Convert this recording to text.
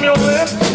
from your lips.